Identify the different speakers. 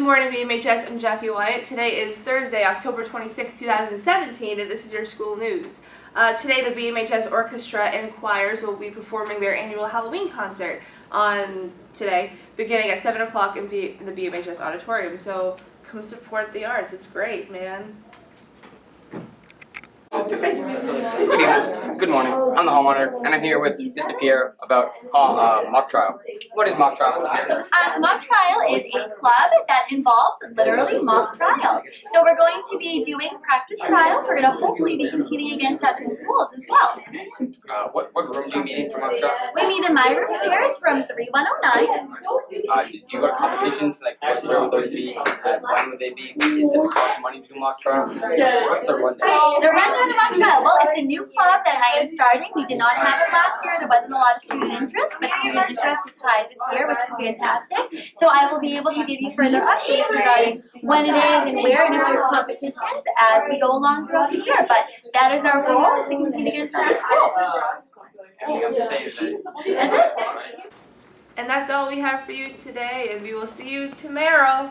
Speaker 1: morning, BMHS. I'm Jackie Wyatt. Today is Thursday, October 26, 2017, and this is your school news. Uh, today, the BMHS Orchestra and choirs will be performing their annual Halloween concert on today, beginning at 7 o'clock in, in the BMHS auditorium. So come support the arts. It's great, man.
Speaker 2: Good evening. Good morning. I'm the homeowner, and I'm here with Ms. Depierro about uh, mock trial. What is mock trial,
Speaker 3: Um, mock trial is a club that involves literally mock trials. So we're going to be doing practice trials. We're going to hopefully be competing against other schools as well.
Speaker 2: Uh, what, what room do you meet in for mock trial?
Speaker 3: We meet in my room here. It's room 3109.
Speaker 2: Uh, do you go to competitions? Like, what, where would those be? Uh, when would they be? Does it cost money to do mock trials? What's the rundown?
Speaker 3: The rundown of mock trial. Well, it's a new club that I am starting. We did not have it last year. There wasn't a lot of student interest, but student interest is high this year, which is fantastic. So I will be able to give you further updates regarding when it is and where and if there's competitions as we go along throughout the year. But that is our goal is to compete against other schools. That's it.
Speaker 1: And that's all we have for you today, and we will see you tomorrow.